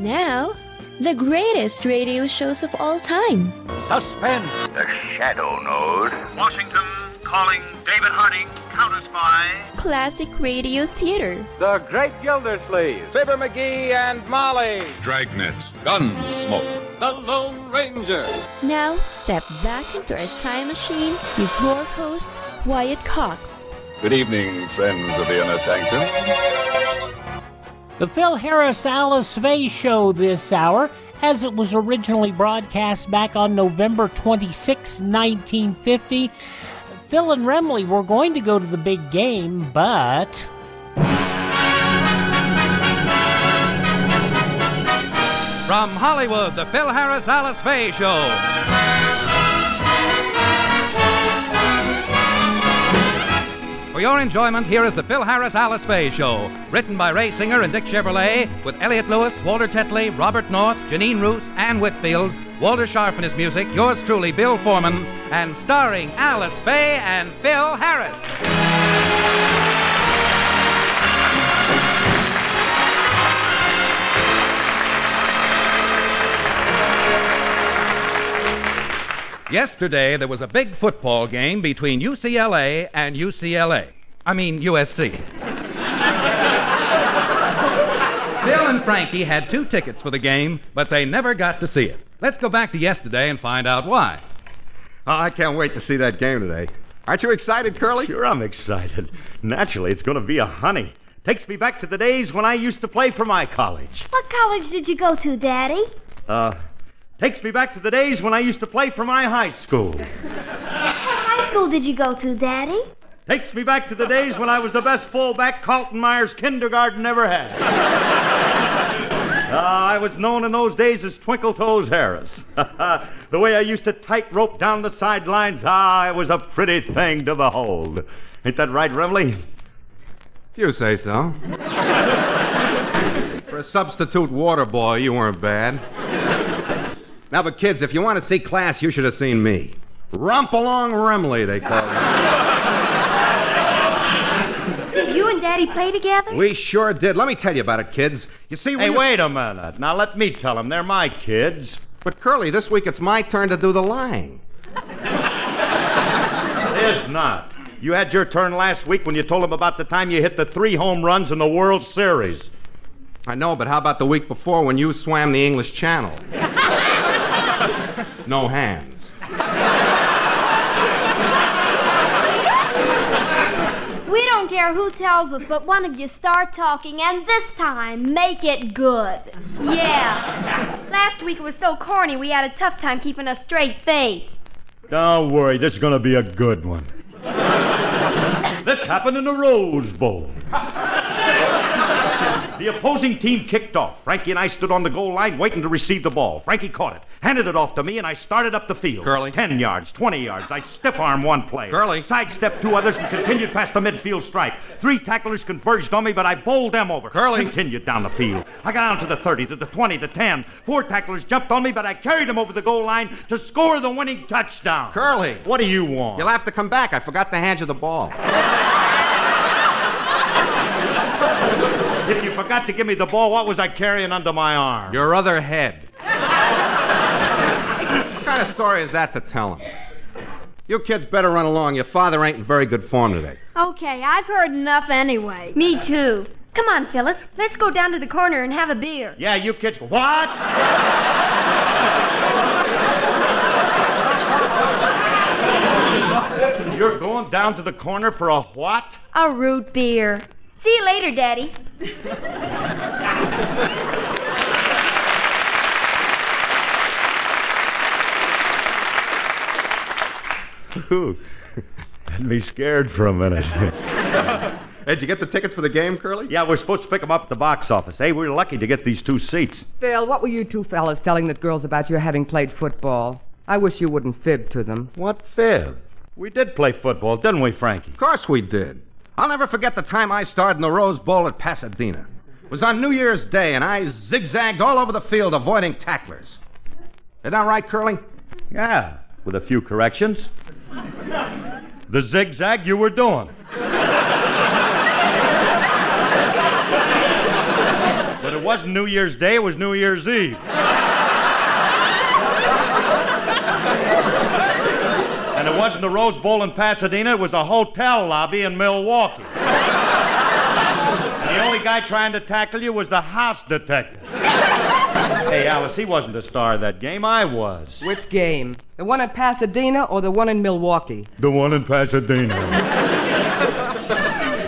Now, the greatest radio shows of all time. Suspense. The Shadow Node. Washington calling David Harding, counter spy. Classic radio theater. The Great Gildersleeve. Fibber McGee and Molly. Dragnet. Gunsmoke. The Lone Ranger. Now, step back into a time machine with your host, Wyatt Cox. Good evening, friends of the inner sanctum. The Phil Harris Alice Faye Show this hour, as it was originally broadcast back on November 26, 1950. Phil and Remley were going to go to the big game, but. From Hollywood, the Phil Harris Alice Faye Show. For your enjoyment, here is the Phil Harris Alice Faye Show, written by Ray Singer and Dick Chevillat, with Elliot Lewis, Walter Tetley, Robert North, Jeanine Roose, Ann Whitfield, Walter Scharf and his music, yours truly, Bill Forman, and starring Alice Faye and Phil Harris. Yesterday, there was a big football game between UCLA and UCLA. I mean, USC. Bill and Frankie had two tickets for the game, but they never got to see it. Let's go back to yesterday and find out why. Oh, I can't wait to see that game today. Aren't you excited, Curly? Sure, I'm excited. Naturally, it's going to be a honey. Takes me back to the days when I used to play for my college. What college did you go to, Daddy? Uh, takes me back to the days when I used to play for my high school. What high school did you go to, Daddy? Takes me back to the days when I was the best fullback Carlton Myers kindergarten ever had. Uh, I was known in those days as Twinkle Toes Harris. the way I used to tightrope down the sidelines, ah, it was a pretty thing to behold. Ain't that right, Remley? If you say so. For a substitute water boy, you weren't bad. Now, but kids, if you want to see class, you should have seen me. Rump along Remley, they call me. Did you and Daddy play together? We sure did. Let me tell you about it, kids. You see, we Hey, wait a minute. Now let me tell them. They're my kids. But Curly, this week it's my turn to do the lying. It is not. You had your turn last week when you told them about the time you hit the three home runs in the World Series. I know, but how about the week before when you swam the English Channel? No hands. We don't care who tells us, but one of you start talking, and this time, make it good. Yeah. Last week it was so corny we had a tough time keeping a straight face. Don't worry, this is going to be a good one. this happened in the Rose Bowl. The opposing team kicked off. Frankie and I stood on the goal line waiting to receive the ball. Frankie caught it, handed it off to me, and I started up the field. Curly. Ten yards, 20 yards. I stiff arm one player. Curly. Sidestepped two others and continued past the midfield stripe. Three tacklers converged on me, but I bowled them over. Curly. Continued down the field. I got down to the 30, to the 20, the 10. Four tacklers jumped on me, but I carried them over the goal line to score the winning touchdown. Curly. What do you want? You'll have to come back. I forgot to hand you the ball. If you forgot to give me the ball, what was I carrying under my arm? Your other head. what kind of story is that to tell him? You kids better run along. Your father ain't in very good form today. Okay, I've heard enough anyway. Me too. Come on, Phyllis. Let's go down to the corner and have a beer. Yeah, you kids. What? You're going down to the corner for a what? A root beer. See you later, Daddy. Ooh, had me scared for a minute. Hey, did you get the tickets for the game, Curly? yeah, we're supposed to pick them up at the box office. Hey, we're lucky to get these two seats. Phil, what were you two fellas telling the girls about your having played football? I wish you wouldn't fib to them. What fib? We did play football, didn't we, Frankie? Of course we did. I'll never forget the time I starred in the Rose Bowl at Pasadena. It was on New Year's Day, and I zigzagged all over the field avoiding tacklers. Isn't that right, Curly? Yeah, with a few corrections. The zigzag you were doing. But it wasn't New Year's Day, it was New Year's Eve. and it wasn't the Rose Bowl in Pasadena, it was the hotel lobby in Milwaukee. the only guy trying to tackle you was the house detective. hey, Alice, he wasn't the star of that game. I was. Which game? The one in Pasadena or the one in Milwaukee? The one in Pasadena.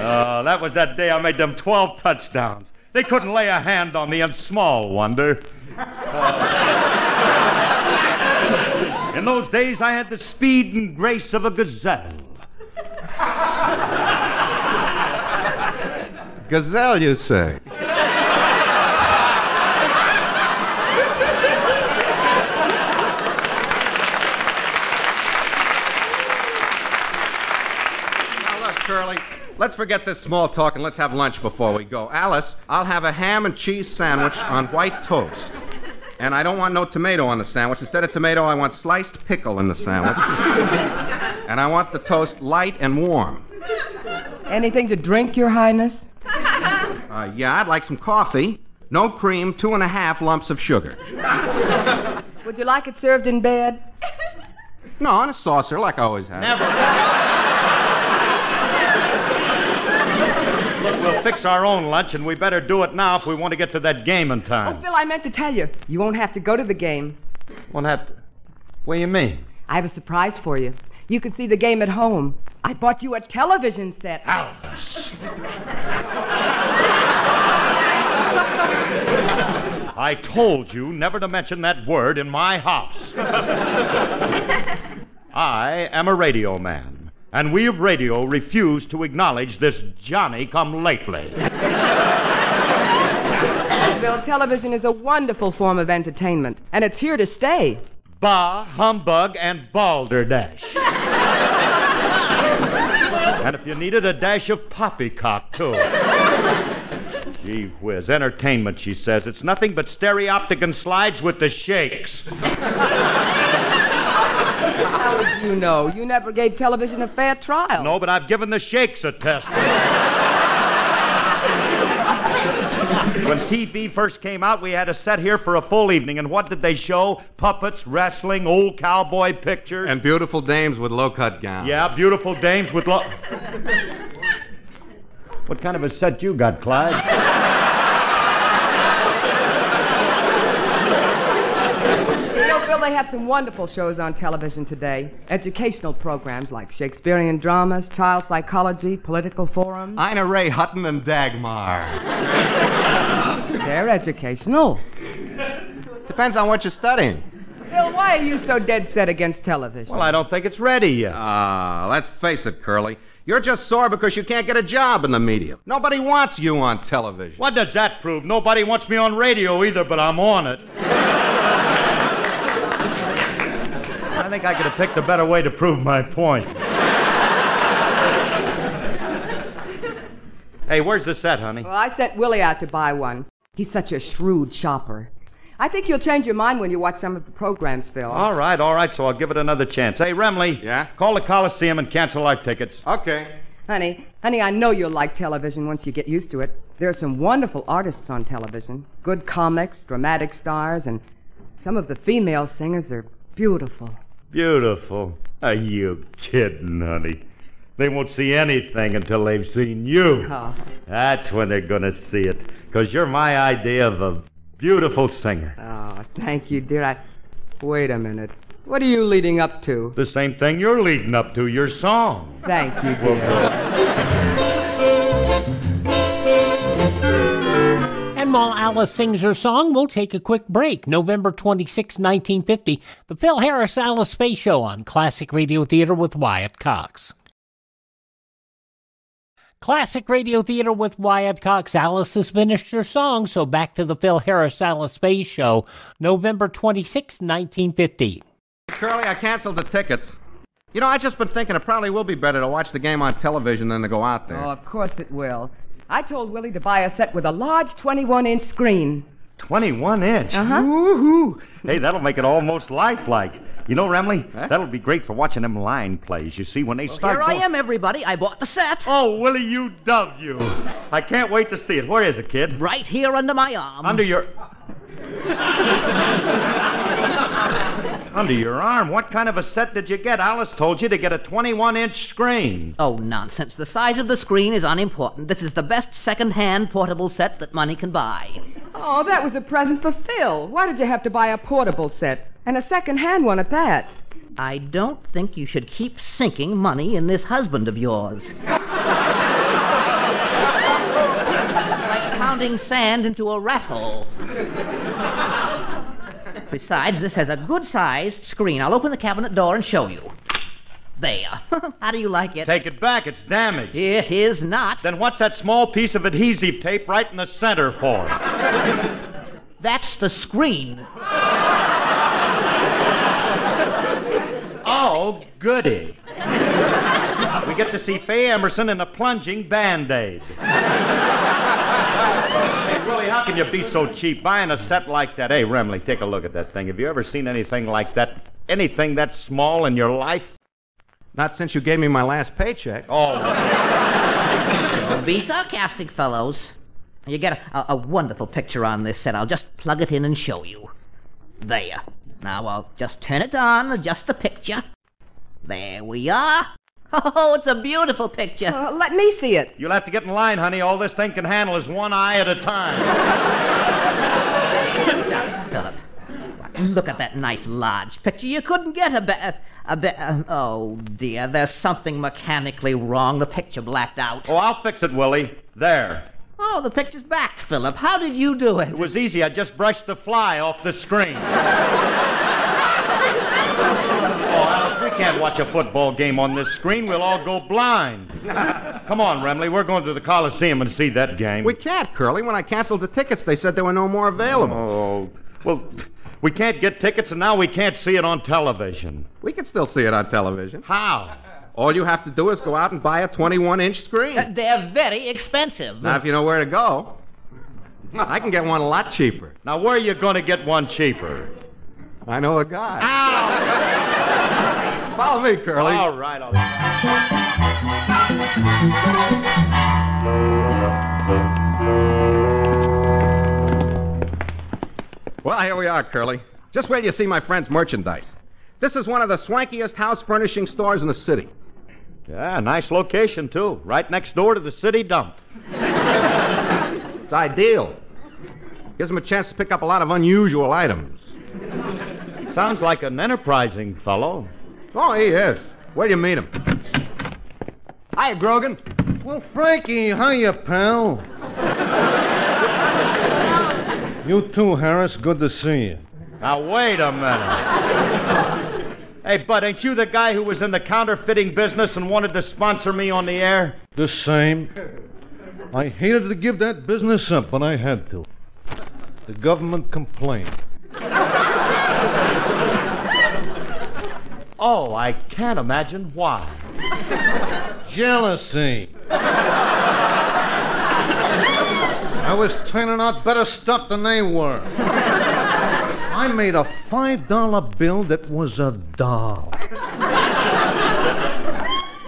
uh, that was that day I made them 12 touchdowns. They couldn't lay a hand on me, and small wonder. Uh, in those days, I had the speed and grace of a gazelle. Gazelle, you say? Now, look, Curly, let's forget this small talk and let's have lunch before we go. Alice, I'll have a ham and cheese sandwich on white toast. And I don't want no tomato on the sandwich. Instead of tomato, I want sliced pickle in the sandwich. and I want the toast light and warm. Anything to drink, Your Highness? Uh, yeah, I'd like some coffee. No cream, two and a half lumps of sugar. Would you like it served in bed? No, on a saucer, like I always have. Never. We'll fix our own lunch, and we better do it now if we want to get to that game in time. Oh. Phil, I meant to tell you. You won't have to go to the game. Won't have to. What do you mean? I have a surprise for you. You can see the game at home. I bought you a television set. Alice. I told you never to mention that word in my house. I am a radio man, and we of radio refuse to acknowledge this Johnny come lately. Phil, television is a wonderful form of entertainment, and it's here to stay. Bah, humbug, and balderdash. and if you needed a dash of poppycock, too. Gee whiz, entertainment, she says. It's nothing but stereopticon slides with the shakes. How would you know? You never gave television a fair trial. No, but I've given the shakes a test. when TV first came out, we had a set here for a full evening, and what did they show? Puppets, wrestling, old cowboy pictures. And beautiful dames with low cut gowns. Yeah, beautiful dames with low. What kind of a set you got, Clyde? You know, they have some wonderful shows on television today. Educational programs like Shakespearean dramas, child psychology, political forums. Ina Ray Hutton and Dagmar. They're educational. Depends on what you're studying. Bill, why are you so dead set against television? Well, I don't think it's ready yet. Ah, let's face it, Curly. You're just sore because you can't get a job in the media. Nobody wants you on television. What does that prove? Nobody wants me on radio either, but I'm on it. I think I could have picked a better way to prove my point. hey, where's the set, honey? Well, I sent Willie out to buy one. He's such a shrewd shopper. I think you'll change your mind when you watch some of the programs, Phil. All right, all right, so I'll give it another chance. Hey, Remley. Yeah? Call the Coliseum and cancel our tickets. Okay. Honey, honey, I know you'll like television once you get used to it. There are some wonderful artists on television. Good comics, dramatic stars, and some of the female singers are beautiful. Beautiful. Are you kidding, honey? They won't see anything until they've seen you. Oh. That's when they're going to see it. Because you're my idea of a beautiful singer. Oh, thank you, dear. I... Wait a minute. What are you leading up to? The same thing you're leading up to, your song. Thank you, dear. And while Alice sings her song, we'll take a quick break. November 26, 1950, the Phil Harris Alice Faye Show on Classic Radio Theater with Wyatt Cox. Classic Radio Theater with Wyatt Cox. Alice has finished her song, so back to the Phil Harris Alice Faye Show, November 26, 1950. Curly, I canceled the tickets. You know, I've just been thinking it probably will be better to watch the game on television than to go out there. Oh, of course it will. I told Willie to buy a set with a large 21 inch screen. 21 inch. Uh huh. Woo-hoo. Hey, that'll make it almost lifelike. You know, Remley, that'll be great for watching them line plays. You see, when they start. Here I am, everybody. I bought the set. Oh, Willie, you dove you. I can't wait to see it. Where is it, kid? Right here under my arm. Under your. Under your arm? What kind of a set did you get? Alice told you to get a 21 inch screen. Oh, nonsense. The size of the screen is unimportant. This is the best second-hand portable set that money can buy. Oh, that was a present for Phil. Why did you have to buy a portable set? And a second-hand one at that. I don't think you should keep sinking money in this husband of yours. it's like pounding sand into a rat hole. Besides, this has a good-sized screen. I'll open the cabinet door and show you. There. How do you like it? Take it back. It's damaged. It is not. Then what's that small piece of adhesive tape right in the center for? That's the screen. Oh, goody. We get to see Faye Emerson in a plunging band-aid. Hey, Willie, how can you be so cheap buying a set like that? Hey, Remley, take a look at that thing. Have you ever seen anything like that? Anything that small in your life? Not since you gave me my last paycheck. Oh. Don't be sarcastic, fellows. You get a, a, a wonderful picture on this set. I'll just plug it in and show you. There. Now I'll just turn it on, adjust the picture. There we are. Oh, it's a beautiful picture. Uh, let me see it. You'll have to get in line, honey. All this thing can handle is one eye at a time. Philip, look at that nice large picture. You couldn't get a better. A be- uh, oh dear, there's something mechanically wrong. The picture blacked out. Oh, I'll fix it, Willie. There. Oh, the picture's back, Philip. How did you do it? It was easy. I just brushed the fly off the screen. Oh, Alice, we can't watch a football game on this screen. We'll all go blind. Come on, Remley. We're going to the Coliseum and see that game. We can't, Curly. When I canceled the tickets, they said there were no more available. Oh, well, we can't get tickets, and now we can't see it on television. We can still see it on television. How? All you have to do is go out and buy a 21 inch screen. Uh, They're very expensive. Now, if you know where to go, I can get one a lot cheaper. Now, where are you going to get one cheaper? I know a guy. Follow me, Curly. All right, all right. Well, here we are, Curly. Just wait till you see my friend's merchandise. This is one of the swankiest house furnishing stores in the city. Yeah, nice location, too. Right next door to the city dump. It's ideal. Gives them a chance to pick up a lot of unusual items. Sounds like an enterprising fellow. Oh, he is. Where do you meet him? Hi, Grogan. Well, Frankie, hiya, pal. you too, Harris. Good to see you. Now, wait a minute. hey, Bud, ain't you the guy who was in the counterfeiting business and wanted to sponsor me on the air? The same. I hated to give that business up, but I had to. The government complained. Oh, I can't imagine why. Jealousy. I was turning out better stuff than they were. I made a $5 bill that was a doll.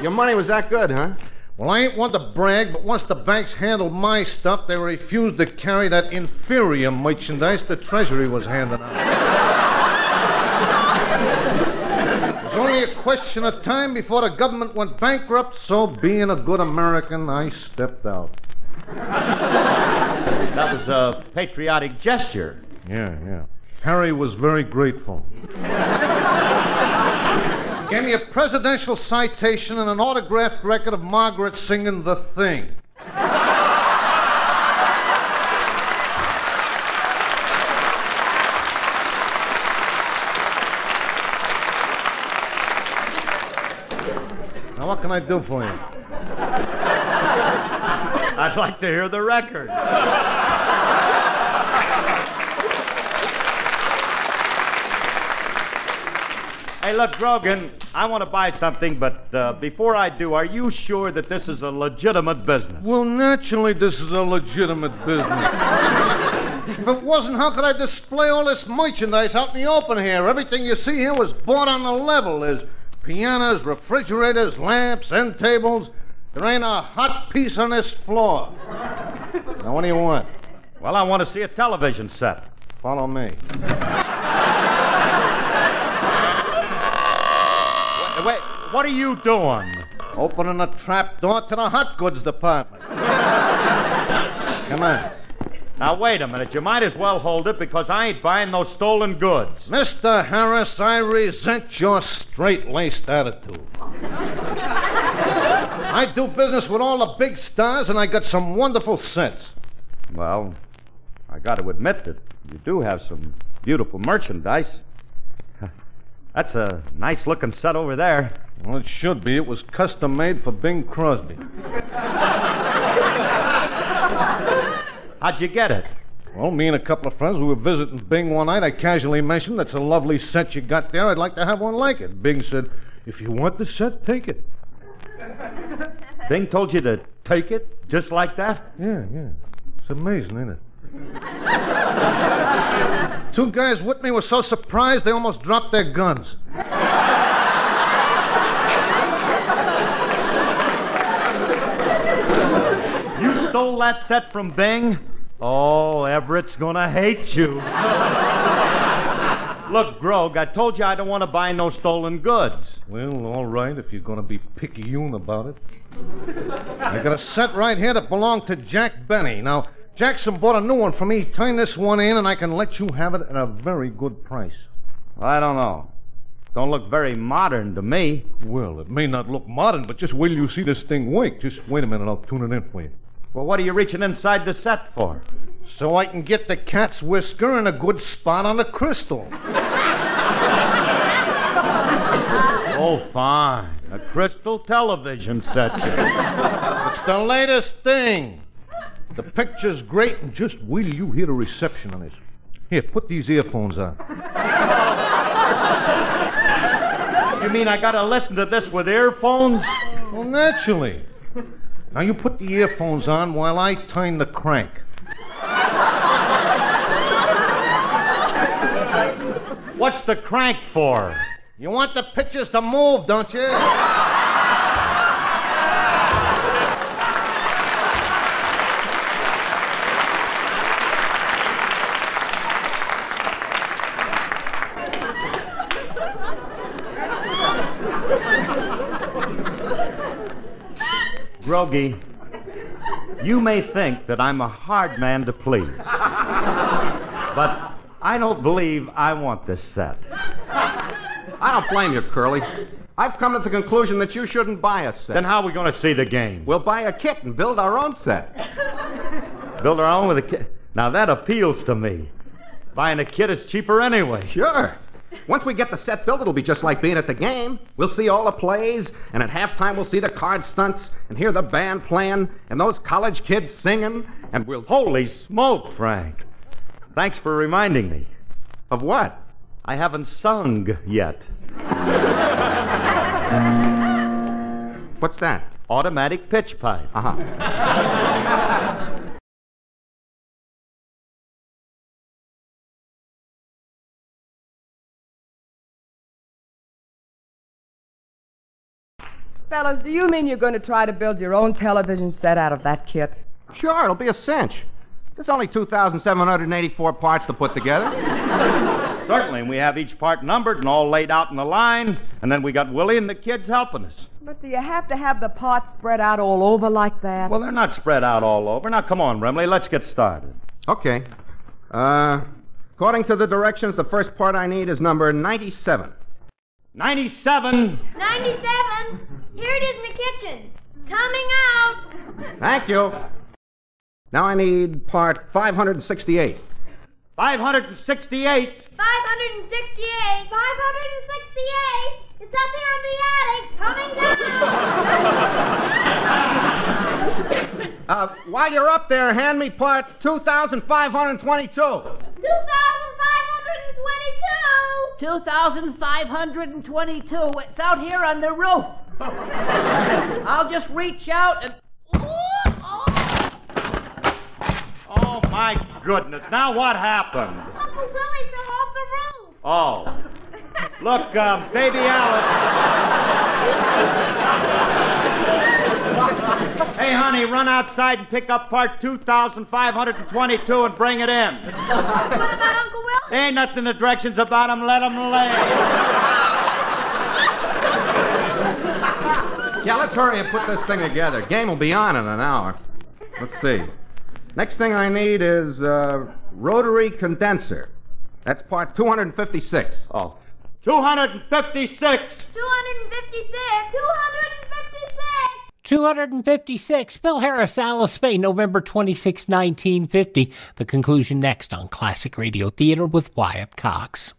Your money was that good, huh? Well, I ain't one to brag, but once the banks handled my stuff, they refused to carry that inferior merchandise the Treasury was handing out. it was only a question of time before the government went bankrupt, so being a good American, I stepped out. That was a patriotic gesture. Yeah, yeah. Harry was very grateful. Gave me a presidential citation and an autographed record of Margaret singing The Thing. Can I do for you? I'd like to hear the record. Hey, look, Grogan, I want to buy something, but uh, before I do, are you sure that this is a legitimate business? Well, naturally, this is a legitimate business. If it wasn't, how could I display all this merchandise out in the open here? Everything you see here was bought on the level. There's pianos, refrigerators, lamps, end tables. There ain't a hot piece on this floor. Now, what do you want? Well, I want to see a television set. Follow me. Wait, wait, what are you doing? Opening a trap door to the hot goods department. Come on. Now, wait a minute. You might as well hold it because I ain't buying no stolen goods. Mr. Harris, I resent your straight laced attitude. I do business with all the big stars, and I got some wonderful sense. Well, I got to admit that you do have some beautiful merchandise. That's a nice looking set over there. Well, it should be. It was custom made for Bing Crosby. How'd you get it? Well, me and a couple of friends, we were visiting Bing one night. I casually mentioned that's a lovely set you got there. I'd like to have one like it. Bing said, if you want the set, take it. Bing told you to take it just like that? Yeah, yeah. It's amazing, ain't it? Two guys with me were so surprised they almost dropped their guns. You stole that set from Bing? Oh, Everett's gonna hate you. Look, Grog, I told you I don't want to buy no stolen goods. Well, all right, if you're going to be picayune about it. I got a set right here that belonged to Jack Benny. Now, Jackson bought a new one for me. Turn this one in, and I can let you have it at a very good price. I don't know. Don't look very modern to me. Well, it may not look modern, but just wait till you see this thing work. Just wait a minute, I'll tune it in for you. Well, what are you reaching inside the set for? So I can get the cat's whisker in a good spot on the crystal. oh, fine. A crystal television set. it's the latest thing. The picture's great, and just wait till you hear the reception on it. Here, put these earphones on. You mean I gotta listen to this with earphones? Well, naturally. Now you put the earphones on while I turn the crank. What's the crank for? You want the pictures to move, don't you? Grogy, you may think that I'm a hard man to please. But I don't believe I want this set. I don't blame you, Curly. I've come to the conclusion that you shouldn't buy a set. Then how are we going to see the game? We'll buy a kit and build our own set. Build our own with a kit? Now that appeals to me. Buying a kit is cheaper anyway. Sure. Once we get the set built, it'll be just like being at the game. We'll see all the plays, and at halftime we'll see the card stunts and hear the band playing and those college kids singing, and we'll. Holy smoke, Frank. Thanks for reminding me. Of what? I haven't sung yet. What's that? Automatic pitch pipe. Uh huh. Fellas, do you mean you're going to try to build your own television set out of that kit? Sure, it'll be a cinch. There's only 2,784 parts to put together. Certainly, and we have each part numbered and all laid out in a line, and then we got Willie and the kids helping us. But do you have to have the parts spread out all over like that? Well, they're not spread out all over. Now, come on, Remley, let's get started. Okay. Uh, according to the directions, the first part I need is number 97. 97. 97. Here it is in the kitchen. Coming out. Thank you. Now I need part 568. 568. 568. 568. It's up here in the attic. Coming down. uh, while you're up there, hand me part 2,522. 2,522. 2,522. It's out here on the roof. I'll just reach out and. Oh, my goodness. Now what happened? Uncle Willie fell off the roof. Oh. Look, um, baby Alice. hey, honey, run outside and pick up part 2522 and bring it in. What about Uncle Willie? Ain't nothing in the directions about him. Let him lay. Yeah, let's hurry and put this thing together. Game will be on in an hour. Let's see. Next thing I need is uh, rotary condenser. That's part 256. Oh. 256. 256. 256. 256. Phil Harris, Alice Faye, November 26, 1950. The conclusion next on Classic Radio Theater with Wyatt Cox.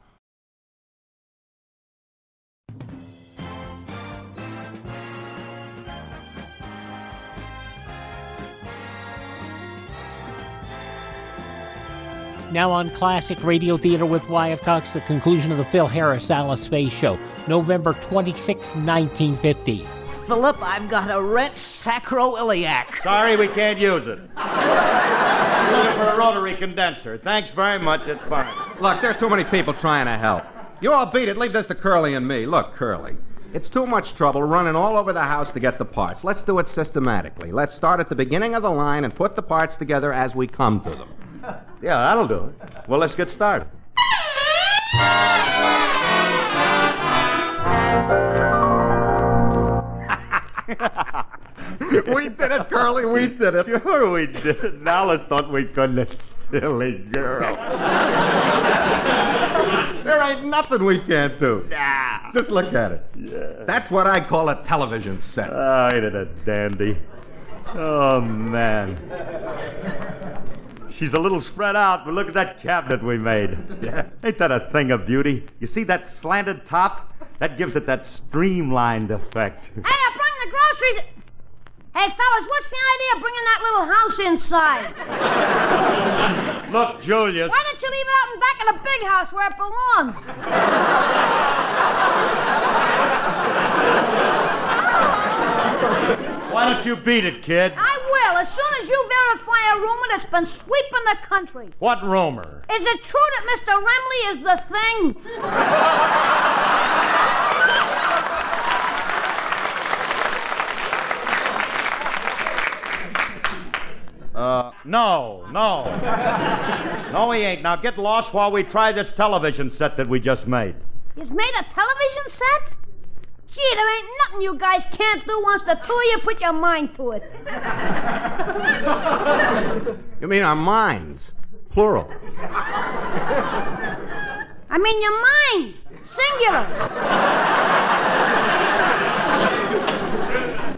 Now on Classic Radio Theater with Wyatt Cox, the conclusion of the Phil Harris Alice Faye Show, November 26, 1950. Philip, I've got a wrench sacroiliac. Sorry, we can't use it. We're looking for a rotary condenser. Thanks very much. It's fine. Look, there are too many people trying to help. You all beat it. Leave this to Curly and me. Look, Curly. It's too much trouble running all over the house to get the parts. Let's do it systematically. Let's start at the beginning of the line and put the parts together as we come to them. Yeah, that'll do it. Well, let's get started. We did it, Curly. We did it. Sure we did. Alice thought we couldn't. Silly girl. There ain't nothing we can't do. Nah. Just look at it. Yeah. That's what I call a television set. Oh, ain't it a dandy? Oh, man. She's a little spread out, but look at that cabinet we made. Yeah. Ain't that a thing of beauty? You see that slanted top? That gives it that streamlined effect. Hey, I brought the groceries. Hey, fellas, what's the idea of bringing that little house inside? Look, Julius. Why don't you leave it out in back of the big house where it belongs? Why don't you beat it, kid? I will, as soon as you verify a rumor that's been sweeping the country. What rumor? Is it true that Mr. Remley is the thing? Uh, no, no. No, he ain't. Now get lost while we try this television set that we just made. He's made a television set? Gee, there ain't nothing you guys can't do once the two of you put your mind to it. You mean our minds? Plural. I mean your mind, singular.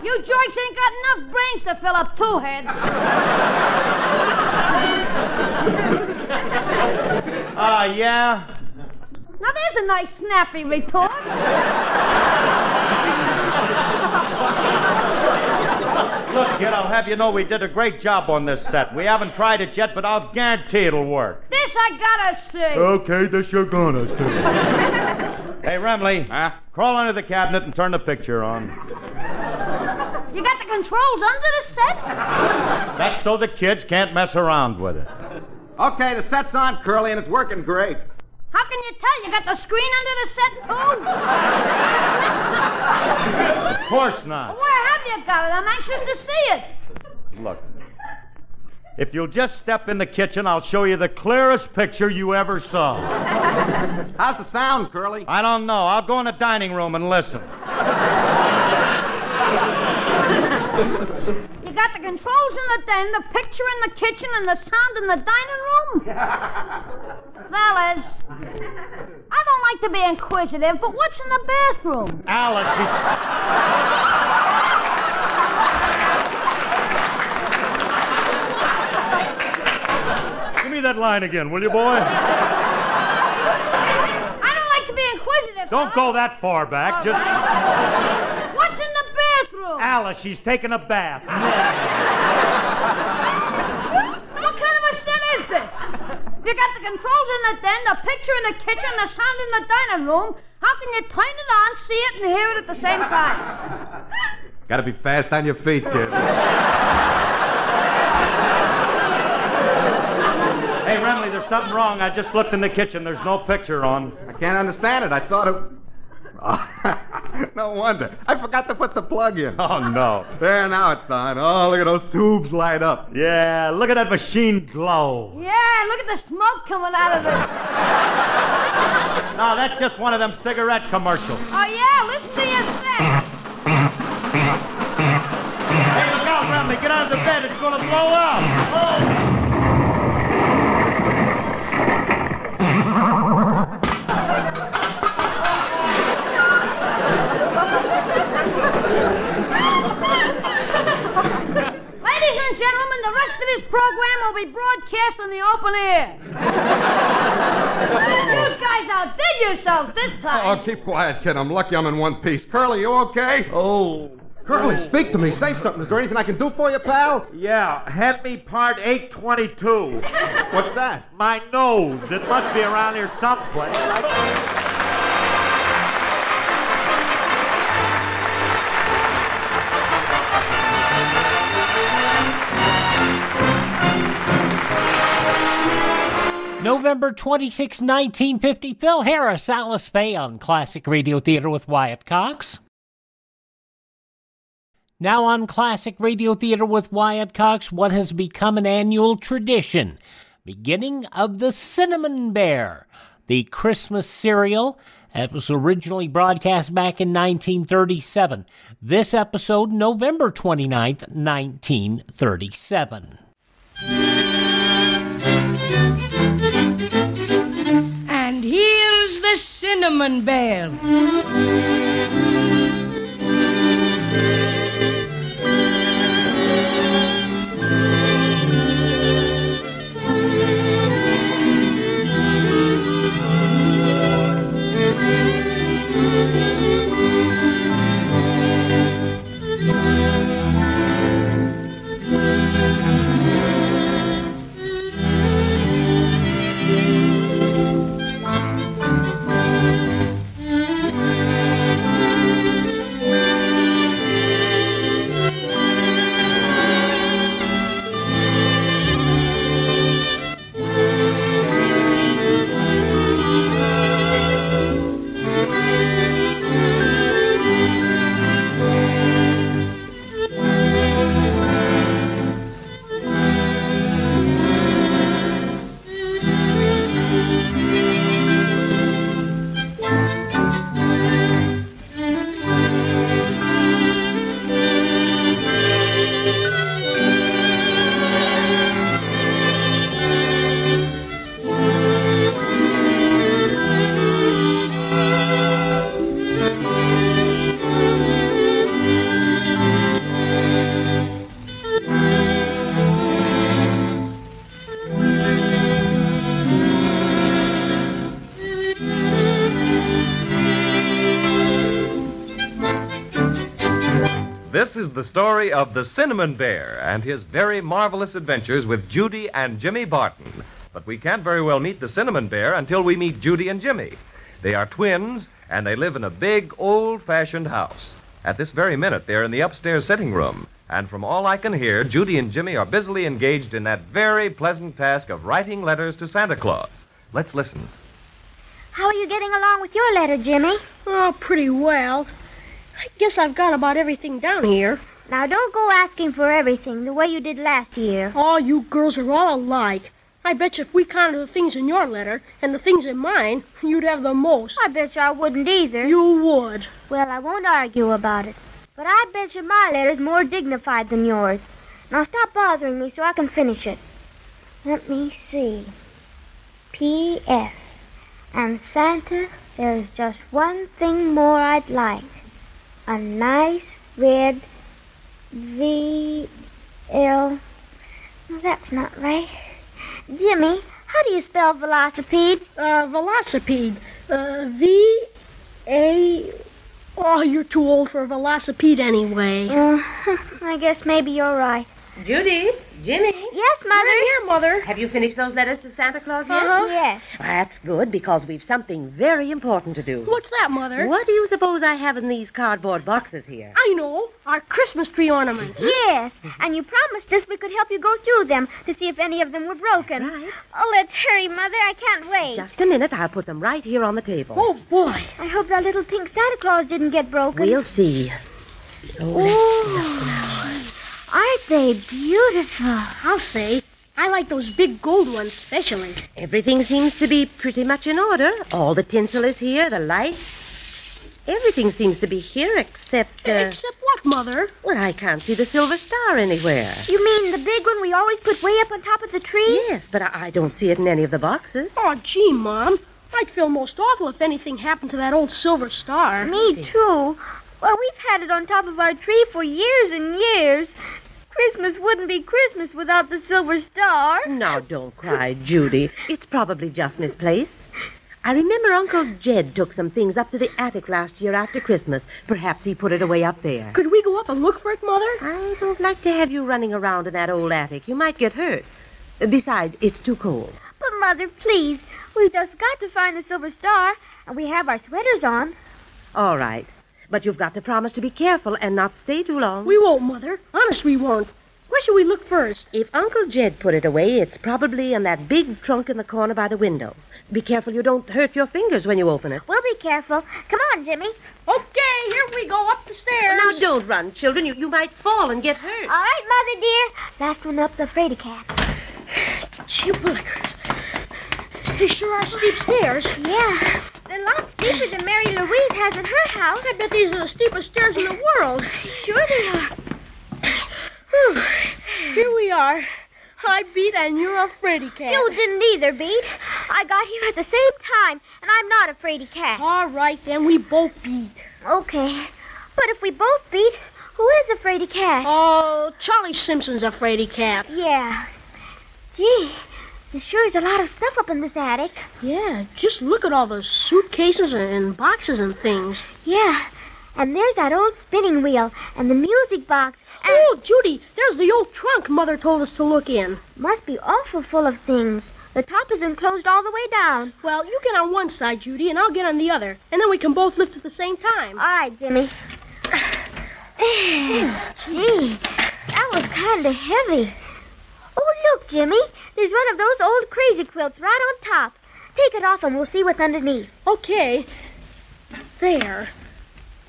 you joints ain't got enough brains to fill up two heads. Ah, yeah? Now there's a nice snappy retort. Look, kid, I'll have you know we did a great job on this set. We haven't tried it yet, but I'll guarantee it'll work. This I gotta see. Okay, this you're gonna see. hey, Remley. Huh? Crawl under the cabinet and turn the picture on. You got the controls under the set? That's so the kids can't mess around with it. Okay, the set's on, Curly, and it's working great. How can you tell? You got the screen under the set, too? Of course not. Where have you got it? I'm anxious to see it. Look. If you'll just step in the kitchen, I'll show you the clearest picture you ever saw. How's the sound, Curly? I don't know. I'll go in the dining room and listen. You got the controls in the den, the picture in the kitchen, and the sound in the dining room? Fellas, I don't like to be inquisitive, but what's in the bathroom? Alice, Give me that line again, will you, boy? I don't like to be inquisitive. Don't go that far back. Just. What's in the bathroom? Alice, she's taking a bath. What kind of a set is this? You got the controls in the den, the picture in the kitchen, the sound in the dining room. How can you turn it on, see it, and hear it at the same time? Gotta be fast on your feet, kid. Hey, Remley, there's something wrong. I just looked in the kitchen. There's no picture on. I can't understand it. I thought it. no wonder. I forgot to put the plug in. Oh, no. There, now it's on. Oh, look at those tubes light up. Yeah, look at that machine glow. Yeah, look at the smoke coming out of it. No, that's just one of them cigarette commercials. Oh, yeah, listen to your set. Hey, look out, Remley. Get out of the bed. It's going to blow up. Oh. Ladies and gentlemen, the rest of this program will be broadcast in the open air. you guys outdid yourself this time. Oh, keep quiet, kid. I'm lucky I'm in one piece. Curly, you okay? Oh. Curly, speak to me. Say something. Is there anything I can do for you, pal? Yeah, hand me part 822. What's that? My nose. It must be around here someplace. November 26, 1950, Phil Harris, Alice Faye on Classic Radio Theater with Wyatt Cox. Now on Classic Radio Theater with Wyatt Cox, what has become an annual tradition, beginning of the Cinnamon Bear, the Christmas serial that was originally broadcast back in 1937. This episode, November 29th, 1937. Cinnamon bear. The story of the Cinnamon Bear and his very marvelous adventures with Judy and Jimmy Barton. But we can't very well meet the Cinnamon Bear until we meet Judy and Jimmy. They are twins, and they live in a big, old fashioned house. At this very minute, they're in the upstairs sitting room. And from all I can hear, Judy and Jimmy are busily engaged in that very pleasant task of writing letters to Santa Claus. Let's listen. How are you getting along with your letter, Jimmy? Oh, pretty well. I guess I've got about everything down here. Now, don't go asking for everything the way you did last year. Oh, you girls are all alike. I bet you if we counted the things in your letter and the things in mine, you'd have the most. I bet you I wouldn't either. You would. Well, I won't argue about it. But I bet you my letter's more dignified than yours. Now stop bothering me so I can finish it. Let me see. P.S. And Santa, there's just one thing more I'd like. A nice red V L. No, that's not right. Jimmy, how do you spell velocipede? Uh, velocipede. Uh, V A. Oh, you're too old for a velocipede anyway. Uh, I guess maybe you're right. Judy, Jimmy. Yes, Mother. here, Mother. Have you finished those letters to Santa Claus yet? Uh-huh. Yes. That's good because we've something very important to do. What's that, Mother? What do you suppose I have in these cardboard boxes here? I know. Our Christmas tree ornaments. Yes, and you promised us we could help you go through them to see if any of them were broken. Right. Oh, let's hurry, Mother. I can't wait. Just a minute. I'll put them right here on the table. Oh, boy. I hope that little pink Santa Claus didn't get broken. We'll see. Oh, aren't they beautiful? I'll say. I like those big gold ones especially. Everything seems to be pretty much in order. All the tinsel is here, the lights. Everything seems to be here except. Uh, Except what, Mother? well, I can't see the silver star anywhere. You mean the big one we always put way up on top of the tree? Yes, but I, I don't see it in any of the boxes. Oh, gee, Mom. I'd feel most awful if anything happened to that old silver star. Me too. Well, we've had it on top of our tree for years and years. Christmas wouldn't be Christmas without the silver star. Now, don't cry, Judy. It's probably just misplaced. I remember Uncle Jed took some things up to the attic last year after Christmas. Perhaps he put it away up there. Could we go up and look for it, Mother? I don't like to have you running around in that old attic. You might get hurt. Besides, it's too cold. But, Mother, please, we've just got to find the silver star, and we have our sweaters on. All right. But you've got to promise to be careful and not stay too long. We won't, Mother. Honest, we won't. Where should we look first? If Uncle Jed put it away, it's probably in that big trunk in the corner by the window. Be careful you don't hurt your fingers when you open it. We'll be careful. Come on, Jimmy. Okay, here we go up the stairs. Now, don't run, children. You, you might fall and get hurt. All right, Mother dear. Last one up's a fraidy cat. Gee willikers. They sure are steep stairs. Yeah. Lot steeper than Mary Louise has in her house. I bet these are the steepest stairs in the world. Sure they are. Whew. Here we are. I beat and you're a fraidy cat. You didn't either, Beat. I got here at the same time, and I'm not a fraidy cat. All right, then we both beat. Okay. But if we both beat, who is a fraidy cat? Oh, Charlie Simpson's a fraidy cat. Yeah. Gee, there sure is a lot of stuff up in this attic. Yeah, just look at all those suitcases and boxes and things. Yeah. And there's that old spinning wheel and the music box. And Oh, Judy, there's the old trunk Mother told us to look in. must be awful full of things. The top is enclosed all the way down. Well, you get on one side, Judy, and I'll get on the other. And then we can both lift at the same time. All right, Jimmy. Gee, that was kind of heavy. Oh, look, Jimmy. There's one of those old crazy quilts right on top. Take it off and we'll see what's underneath. Okay. There.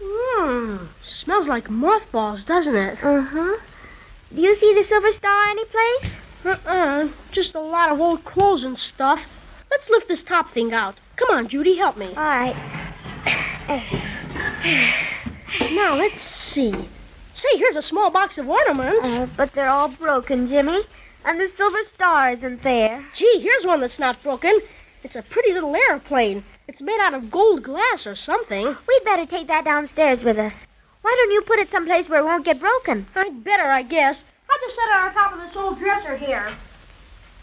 Mmm. Smells like mothballs, doesn't it? Uh-huh. Do you see the silver star anyplace? Uh-uh. Just a lot of old clothes and stuff. Let's lift this top thing out. Come on, Judy, help me. All right. Now, let's see. Say, here's a small box of ornaments. Uh, but they're all broken, Jimmy. And the silver star isn't there. Gee, here's one that's not broken. It's a pretty little airplane. It's made out of gold glass or something. We'd better take that downstairs with us. Why don't you put it someplace where it won't get broken? I'd better, I guess. I'll just set it on top of this old dresser here.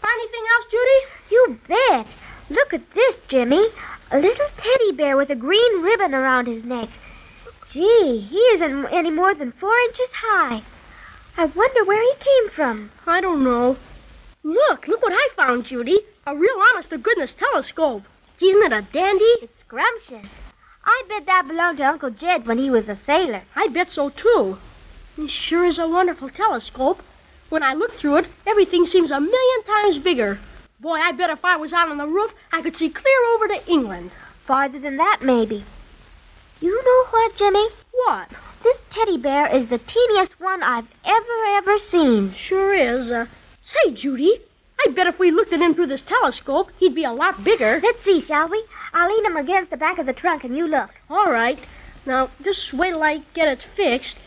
Find anything else, Judy? You bet. Look at this, Jimmy. A little teddy bear with a green ribbon around his neck. Gee, he isn't any more than four inches high. I wonder where he came from. I don't know. Look, look what I found, Judy. A real honest to goodness telescope. Isn't it a dandy? It's scrumptious. I bet that belonged to Uncle Jed when he was a sailor. I bet so too. It sure is a wonderful telescope. When I look through it, everything seems a million times bigger. Boy, I bet if I was out on the roof, I could see clear over to England. Farther than that, maybe. You know what, Jimmy? What? This teddy bear is the teeniest one I've ever, ever seen. Sure is. Uh, say, Judy, I bet if we looked at him through this telescope, he'd be a lot bigger. Let's see, shall we? I'll lean him against the back of the trunk and you look. All right. Now, just wait till I get it fixed.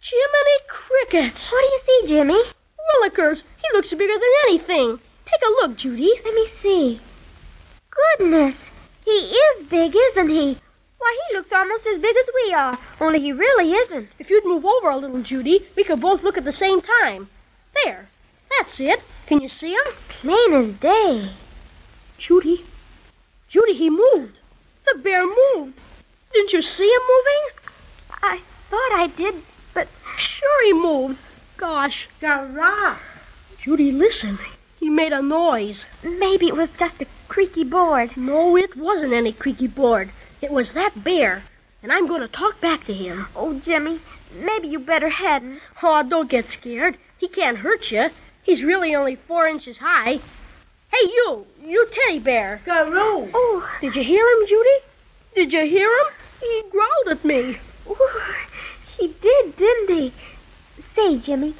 Jiminy crickets! What do you see, Jimmy? Willikers! He looks bigger than anything. Take a look, Judy. Let me see. Goodness! He is big, isn't he? Why, he looks almost as big as we are, only he really isn't. If you'd move over a little, Judy, we could both look at the same time. There. That's it. Can you see him? Plain as day. Judy. Judy, he moved. The bear moved. Didn't you see him moving? I thought I did, but Sure he moved. Gosh, Garra. Judy, listen. He made a noise. Maybe it was just a creaky board. No, it wasn't any creaky board. It was that bear. And I'm going to talk back to him. Oh, Jimmy, maybe you better hadn't. Oh, don't get scared. He can't hurt you. He's really only four inches high. Hey, you, you teddy bear. Garoo. Oh, Did you hear him, Judy? Did you hear him? He growled at me. ooh, he did, didn't he? Say, Jimmy,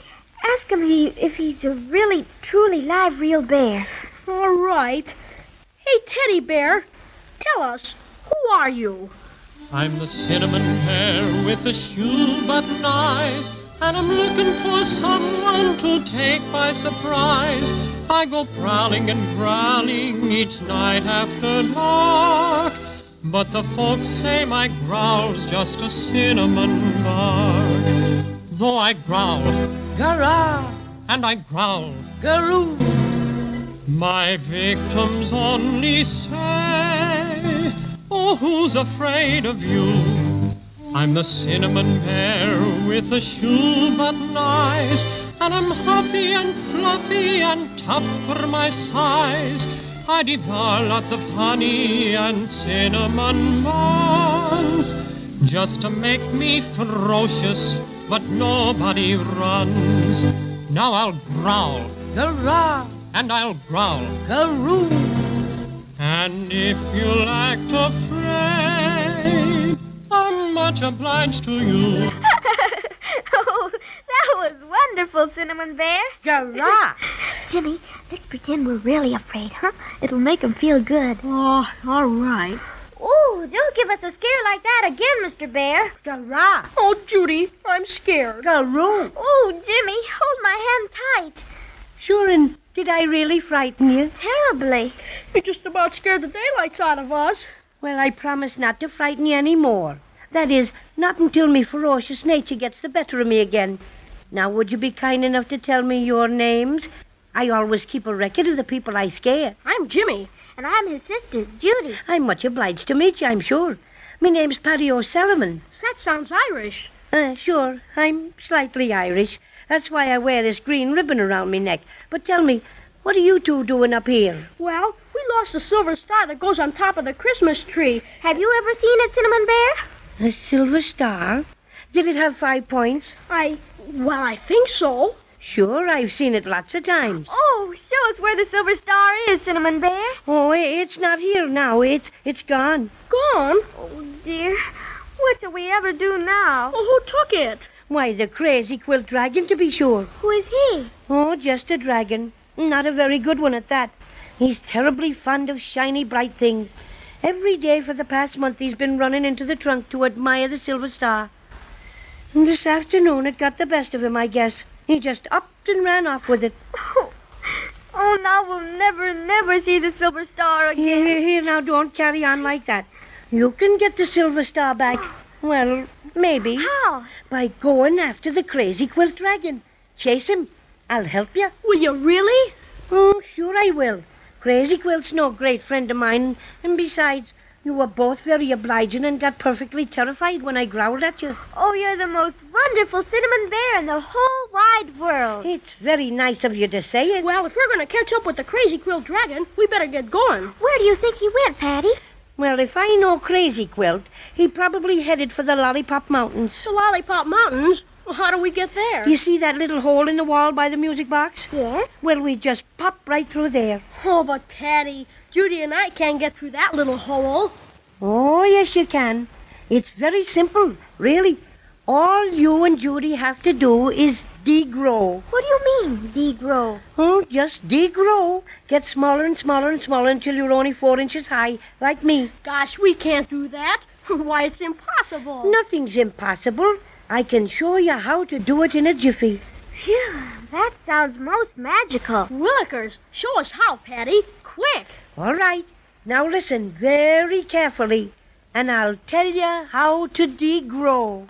ask him he, if he's a really, truly live, real bear. All right. Hey, teddy bear, tell us, who are you? I'm the cinnamon bear with the shoe button eyes, and I'm looking for someone to take by surprise. I go prowling and growling each night after dark, but the folks say my growl's just a cinnamon bark. Though I growl, Garra. and I growl, Garoo. my victims only say, Oh, who's afraid of you? I'm the cinnamon bear with the shoe button eyes, and I'm huffy and fluffy and tough for my size. I devour lots of honey and cinnamon buns just to make me ferocious, but nobody runs. Now I'll growl, Garra. and I'll growl. Garoo. And if you'll act afraid, I'm much obliged to you. oh, that was wonderful, Cinnamon Bear. Garra. Jimmy, let's pretend we're really afraid, huh? It'll make 'em feel good. Oh, all right. Oh, don't give us a scare like that again, Mr. Bear. Garra. Oh, Judy, I'm scared. Garoo. Oh, Jimmy, hold my hand tight. Sure, and did I really frighten you? Terribly. You just about scared the daylights out of us. Well, I promise not to frighten you any more. That is, not until me ferocious nature gets the better of me again. Now, would you be kind enough to tell me your names? I always keep a record of the people I scare. I'm Jimmy. And I'm his sister, Judy. I'm much obliged to meet you, I'm sure. My name's Paddy O'Cinnamon. That sounds Irish. Uh, sure, I'm slightly Irish. That's why I wear this green ribbon around me neck. But tell me, what are you two doing up here? Well, we lost the silver star that goes on top of the Christmas tree. Have you ever seen it, Cinnamon Bear? A silver star? Did it have five points? I, well, I think so. Sure, I've seen it lots of times. Oh, show us where the silver star is, Cinnamon Bear. Oh, it's not here now. It's it's gone. Gone? Oh, dear. What shall we ever do now? Well, who took it? Why, the crazy quilt dragon, to be sure. Who is he? Oh, just a dragon. Not a very good one at that. He's terribly fond of shiny, bright things. Every day for the past month he's been running into the trunk to admire the silver star. And this afternoon it got the best of him, I guess. He just upped and ran off with it. Oh, oh now we'll never, never see the silver star again. Here, here, now, don't carry on like that. You can get the silver star back. Well, maybe. How? By going after the crazy quilt dragon. Chase him. I'll help you. Will you really? Oh, sure I will. Crazy Quilt's no great friend of mine, and besides, you were both very obliging and got perfectly terrified when I growled at you. Oh, you're the most wonderful cinnamon bear in the whole wide world. It's very nice of you to say it. Well, if we're going to catch up with the crazy quilt dragon, we better get going. Where do you think he went, Paddy? Well, if I know Crazy Quilt, he probably headed for the Lollipop Mountains. The Lollipop Mountains? Well, how do we get there? You see that little hole in the wall by the music box? Yes. Well, we just pop right through there. Oh, but Paddy, Judy and I can't get through that little hole. Oh, yes, you can. It's very simple, really. All you and Judy have to do is degrow. What do you mean, degrow? Oh, just degrow. Get smaller and smaller and smaller until you're only four inches high, like me. Gosh, we can't do that. Why, it's impossible. Nothing's impossible. I can show you how to do it in a jiffy. Phew, that sounds most magical. Willikers, show us how, Paddy. Quick. All right. Now listen very carefully, and I'll tell you how to degrow.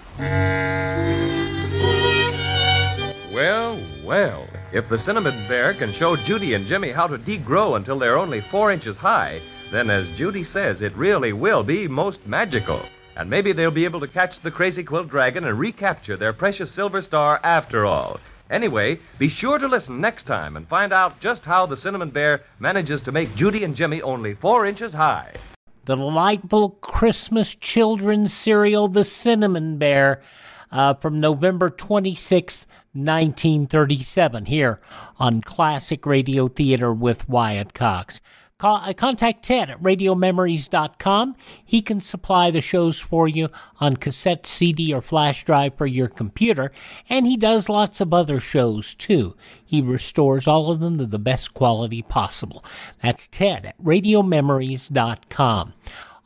Well, well. If the Cinnamon Bear can show Judy and Jimmy how to degrow until they're only four inches high, then as Judy says, it really will be most magical. And maybe they'll be able to catch the crazy quilt dragon and recapture their precious silver star after all. Anyway, be sure to listen next time and find out just how the Cinnamon Bear manages to make Judy and Jimmy only four inches high. The delightful Christmas children's serial, The Cinnamon Bear, uh, from November 26th, 1937, here on Classic Radio Theater with Wyatt Cox. Uh, contact Ted at radiomemories.com. He can supply the shows for you on cassette, CD, or flash drive for your computer, and he does lots of other shows too. He restores all of them to the best quality possible. That's Ted at radiomemories.com.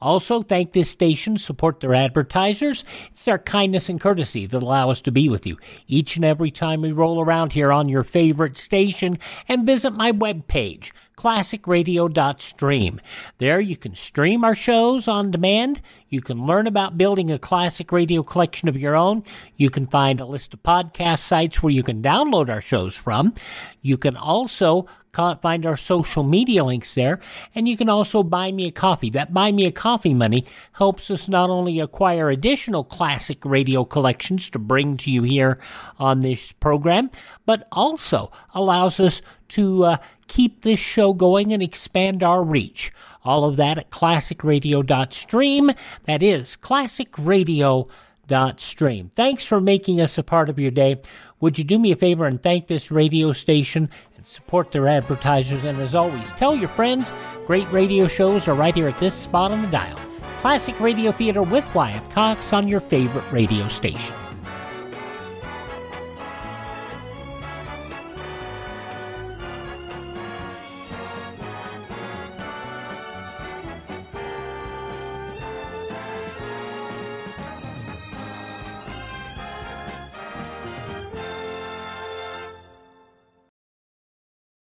Also, thank this station, support their advertisers. It's their kindness and courtesy that allow us to be with you each and every time we roll around here on your favorite station and visit my webpage, classicradio.stream. There you can stream our shows on demand. You can learn about building a classic radio collection of your own. You can find a list of podcast sites where you can download our shows from. You can also find our social media links there, and you can also buy me a coffee. That buy me a coffee money helps us not only acquire additional classic radio collections to bring to you here on this program, but also allows us to uh, keep this show going and expand our reach. All of that at classicradio.stream. That is classicradio.stream. Thanks for making us a part of your day. Would you do me a favor and thank this radio station and support their advertisers? And as always, tell your friends great radio shows are right here at this spot on the dial. Classic Radio Theater with Wyatt Cox on your favorite radio station.